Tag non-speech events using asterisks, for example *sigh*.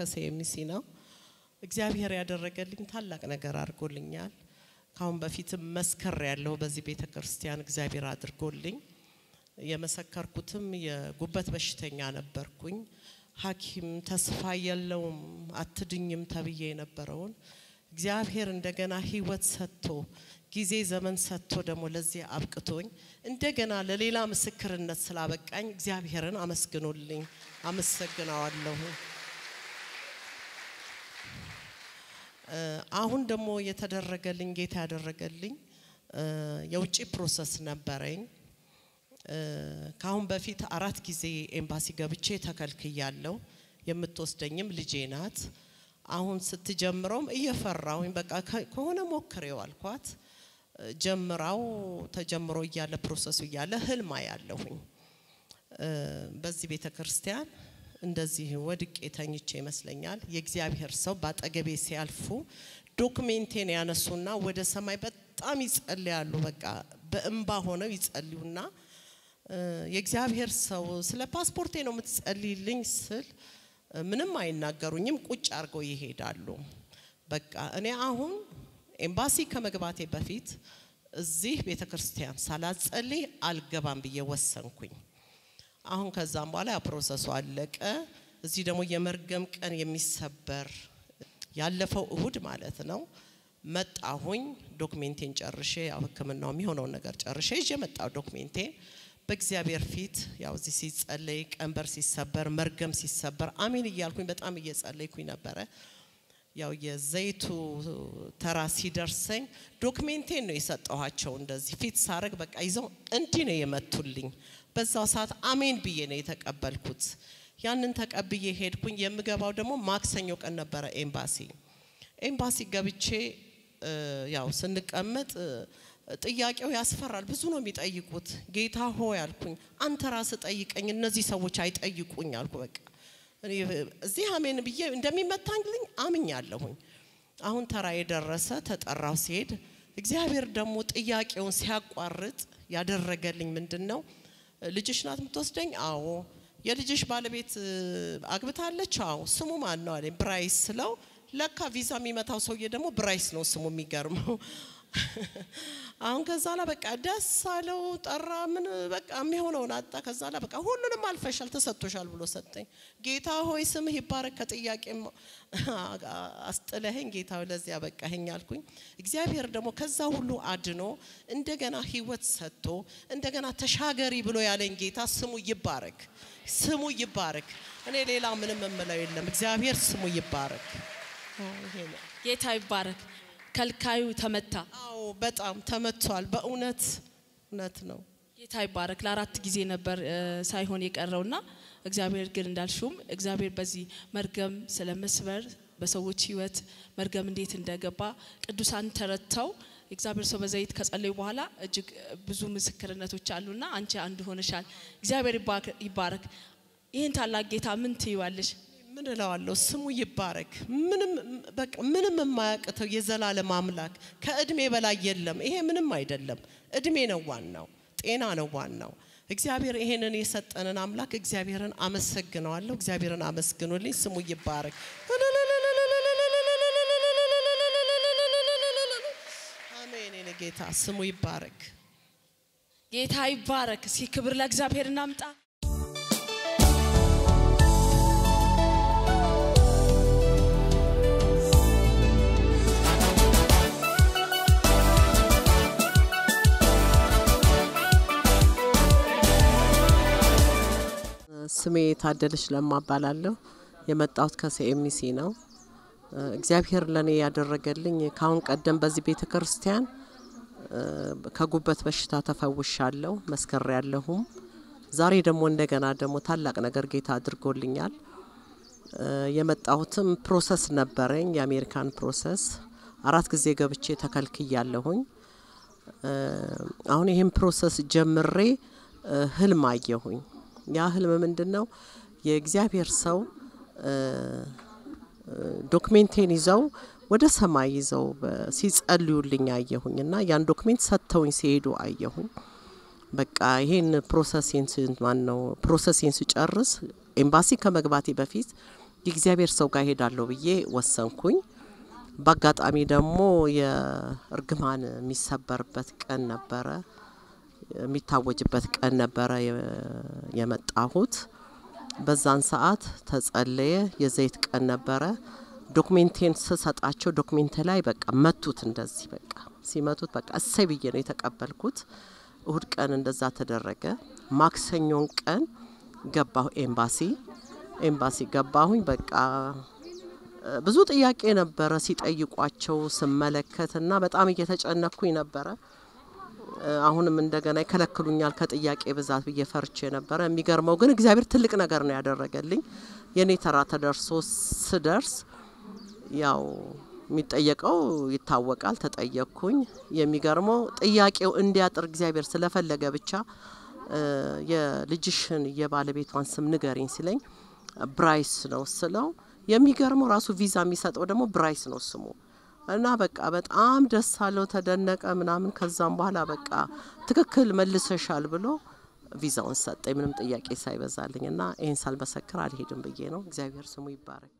ከሴኤምሲ ነው። እግዚአብሔር ያደረገልኝ ታላቅ ነገር አድርጎልኛል። ካሁን በፊትም መስከር ያለው በዚህ ቤተ ክርስቲያን እግዚአብሔር አድርጎልኝ የመሰከርኩትም የጉበት በሽተኛ ነበርኩኝ። ሐኪም ተስፋ የለውም አትድኝም ተብዬ የነበረውን እግዚአብሔር እንደገና ሕይወት ሰጥቶ ጊዜ ዘመን ሰጥቶ ደግሞ ለዚህ አብቅቶኝ እንደገና ለሌላ ምስክርነት ስላበቃኝ እግዚአብሔርን አመስግኑልኝ፣ አመሰግነዋለሁ። አሁን ደግሞ የተደረገልኝ ጌታ ያደረገልኝ የውጭ process ነበረኝ። ከአሁን በፊት አራት ጊዜ ኤምባሲ ገብቼ ተከልክያለሁ። የምትወስደኝም ልጄ ናት። አሁን ስትጀምረውም እየፈራሁኝ በቃ ከሆነ ሞክሬው አልኳት። ጀምራው ተጀምሮ እያለ process ኡ እያለ ህልም አየሁኝ በዚህ ቤተ ክርስቲያን እንደዚህ ወድቄ ተኝቼ ይመስለኛል። የእግዚአብሔር ሰው በአጠገቤ ሲያልፉ ዶክሜንቴን ያነሱና ወደ ሰማይ በጣም ይጸልያሉ። በቃ በእንባ ሆነው ይጸልዩና የእግዚአብሔር ሰው ስለ ፓስፖርቴ ነው የምትጸልይልኝ ስል ምንም አይናገሩኝም። ቁጭ አድርገው ይሄዳሉ። በቃ እኔ አሁን ኤምባሲ ከመግባቴ በፊት እዚህ ቤተ ክርስቲያን ሳላጸልይ አልገባም ብዬ ወሰንኩኝ። አሁን ከዛም በኋላ ያ process ኡ አለቀ። እዚህ ደግሞ የመርገም ቀን የሚሰበር ያለፈው እሁድ ማለት ነው መጣሁኝ። document ኤን ጨርሼ ያው ሕክምናው የሚሆነውን ነገር ጨርሼ ይዤ መጣሁ document ኤን በእግዚአብሔር ፊት ያው እዚህ ሲጸለይ ቀንበር ሲሰበር መርገም ሲሰበር አሜን እያልኩኝ በጣም እየጸለይኩኝ ነበረ። ያው የዘይቱ ተራ ሲደርሰኝ document ኤን ነው የሰጠኋቸው። እንደዚህ ፊት ሳረግ በቃ ይዘው እንዲህ ነው የመቱልኝ። በዛው ሰዓት አሜን ብዬ ነው የተቀበልኩት። ያንን ተቀብዬ ሄድኩኝ። የምገባው ደግሞ ማክሰኞ ቀን ነበረ ኤምባሲ። ኤምባሲ ገብቼ ያው ስንቀመጥ ጥያቄው ያስፈራል። ብዙ ነው የሚጠይቁት። ጌታ ሆይ አልኩኝ፣ አንተ ራስ ጠይቀኝ፣ እነዚህ ሰዎች አይጠይቁኝ አልኩ። በቃ እዚህ አሜን ብዬ እንደሚመታልኝ አምኛለሁኝ። አሁን ተራ የደረሰ ተጠራው ሲሄድ እግዚአብሔር ደግሞ ጥያቄውን ሲያቋርጥ ያደረገልኝ ምንድን ነው? ልጅሽ ናት የምትወስደኝ? አዎ። የልጅሽ ባለቤት አግብታለች? አዎ። ስሙ ማን ነው አለኝ። ብራይስ ስለው ለካ ቪዛ የሚመታው ሰውዬ ደግሞ ብራይስ ነው ስሙ። የሚገርመው *laughs* አሁን ከዛ ላይ በቃ ደስ አለው ጠራ። ምን በቃ የሚሆነውን አጣ። ከዛ ላይ በቃ ሁሉንም አልፈሻል ተሰጥቶሻል ብሎ ሰጠኝ። ጌታ ሆይ ስምህ ይባረክ፣ ከጥያቄም *laughs* አስጥለኸኝ ጌታ ሆይ ለዚያ በቃኸኝ አልኩኝ። እግዚአብሔር ደግሞ ከዛ ሁሉ አድኖ እንደገና ህይወት ሰጥቶ እንደገና ተሻገሪ ብሎ ያለኝ ጌታ ስሙ ይባረክ፣ ስሙ ይባረክ። እኔ ሌላ ምንም የምለው የለም። እግዚአብሔር ስሙ ይባረክ። ጌታ ይባረክ። ከልካዩ ተመታ። አዎ በጣም ተመቷል። በእውነት እውነት ነው። ጌታ ይባረክ። ለአራት ጊዜ ነበር ሳይሆን የቀረውና እግዚአብሔር ግን እንዳልሹም እግዚአብሔር በዚህ መርገም ስለ መስበር በሰዎች ህይወት መርገም እንዴት እንደገባ ቅዱሳን ተረድተው እግዚአብሔር ሰው በዘይት ከጸለዩ በኋላ እጅግ ብዙ ምስክርነቶች አሉና አንቺ አንዱ ሆነሻል። እግዚአብሔር ይባረክ። ይህን ታላቅ ጌታ ምን ትይዋለሽ? ምን እለዋለሁ? ስሙ ይባረክ። ምንም በቃ ምንም የማያቅተው የዘላለም አምላክ ከእድሜ በላይ የለም። ይሄ ምንም አይደለም። እድሜ ነው ዋናው፣ ጤና ነው ዋናው። እግዚአብሔር ይሄንን የሰጠንን አምላክ እግዚአብሔርን አመሰግነዋለሁ። እግዚአብሔርን አመስግኑልኝ። ስሙ ይባረክ። አሜን። የኔ ጌታ ስሙ ይባረክ። ጌታ ይባረክ። እስኪ ክብር ለእግዚአብሔር እናምጣ። ስሜ ታደለች ለማ የመጣሁት ከሲኤምሲ ነው። እግዚአብሔር ለእኔ ያደረገልኝ ከአሁን ቀደም በዚህ ቤተ ክርስቲያን ከጉበት በሽታ ተፈውሻለሁ፣ መስክሬያለሁም። ዛሬ ደግሞ እንደገና ደግሞ ታላቅ ነገር ጌታ አድርጎልኛል። የመጣሁትም process ነበረኝ፣ የአሜሪካን process አራት ጊዜ ገብቼ ተከልክያለሁኝ። አሁን ይህን process ጀምሬ ህልም አየሁኝ። ያ ህልም ምንድን ነው? የእግዚአብሔር ሰው document ኤን ይዘው ወደ ሰማይ ይዘው ሲጸልዩልኝ አየሁኝ እና ያን document ሰጥተውኝ ሲሄዱ አየሁኝ። በቃ ይሄን process ኤን ማን ነው process ኤን ስጨርስ ኤምባሲ ከመግባቴ በፊት የእግዚአብሔር ሰው ጋር ሄዳለሁ ብዬ ወሰንኩኝ። በአጋጣሚ ደግሞ የእርግማን የሚሰበርበት ቀን ነበረ፣ የሚታወጅበት ቀን ነበረ የመጣሁት። በዛን ሰዓት ተጸለየ። የዘይት ቀን ነበረ። ዶክሜንቴን ስሰጣቸው ዶክሜንት ላይ በቃ መቱት። እንደዚህ በቃ ሲመቱት በቃ እሰይ ብዬ ነው የተቀበልኩት። እሁድ ቀን እንደዛ ተደረገ። ማክሰኞን ቀን ገባሁ ኤምባሲ ኤምባሲ ገባሁኝ። በቃ ብዙ ጥያቄ ነበረ ሲጠይቋቸው ስመለከት እና በጣም እየተጨነኩኝ ነበረ። አሁንም እንደገና ይከለክሉኛል ከጥያቄ ብዛት ብዬ ፈርቼ ነበረ። የሚገርመው ግን እግዚአብሔር ትልቅ ነገር ነው ያደረገልኝ። የኔ ተራ ተደርሶ ስደርስ ያው የሚጠየቀው ይታወቃል። ተጠየቅኩኝ። የሚገርመው ጥያቄው እንዲያጥር እግዚአብሔር ስለፈለገ ብቻ የልጅሽን የባለቤቷን ስም ንገሪኝ ሲለኝ ብራይስ ነው ስለው የሚገርመው ራሱ ቪዛ የሚሰጠው ደግሞ ብራይስ ነው ስሙ እና በቃ በጣም ደስ አለው፣ ተደነቀ ምናምን። ከዛም በኋላ በቃ ትክክል መልሰሻል ብሎ ቪዛውን ሰጠኝ፣ ምንም ጥያቄ ሳይበዛልኝ እና ይህን ሳልመሰክር አልሄድም ብዬ ነው። እግዚአብሔር ስሙ ይባረክ።